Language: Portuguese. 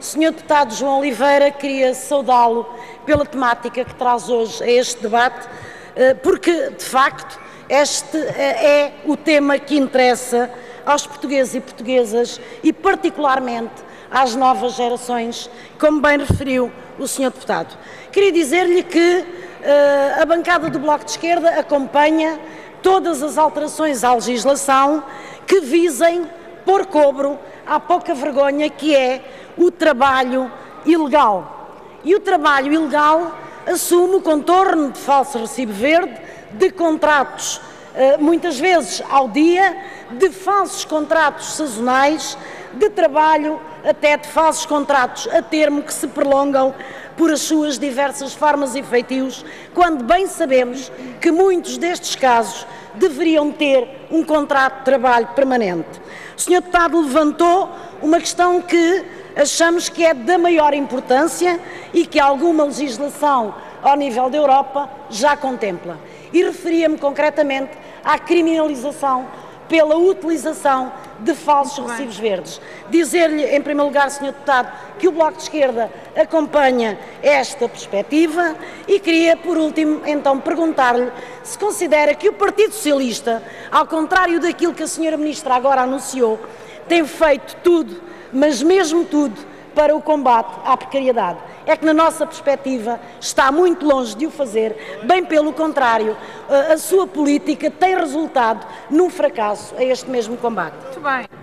Sr. Deputado João Oliveira, queria saudá-lo pela temática que traz hoje a este debate, eh, porque, de facto, este eh, é o tema que interessa aos portugueses e portuguesas e, particularmente, às novas gerações, como bem referiu o Sr. Deputado. Queria dizer-lhe que uh, a bancada do Bloco de Esquerda acompanha todas as alterações à legislação que visem pôr cobro à pouca vergonha que é o trabalho ilegal. E o trabalho ilegal assume o contorno de falso recibo verde, de contratos uh, muitas vezes ao dia, de falsos contratos sazonais, de trabalho até de falsos contratos a termo que se prolongam por as suas diversas formas e feitios, quando bem sabemos que muitos destes casos deveriam ter um contrato de trabalho permanente. O Sr. Deputado levantou uma questão que achamos que é da maior importância e que alguma legislação ao nível da Europa já contempla. E referia-me concretamente à criminalização pela utilização de falsos Muito recibos bem. verdes. Dizer-lhe, em primeiro lugar, Sr. Deputado, que o Bloco de Esquerda acompanha esta perspectiva e queria, por último, então, perguntar-lhe se considera que o Partido Socialista, ao contrário daquilo que a Sra. Ministra agora anunciou, tem feito tudo, mas mesmo tudo, para o combate à precariedade. É que, na nossa perspectiva, está muito longe de o fazer, bem pelo contrário, a sua política tem resultado num fracasso a este mesmo combate. Muito bem.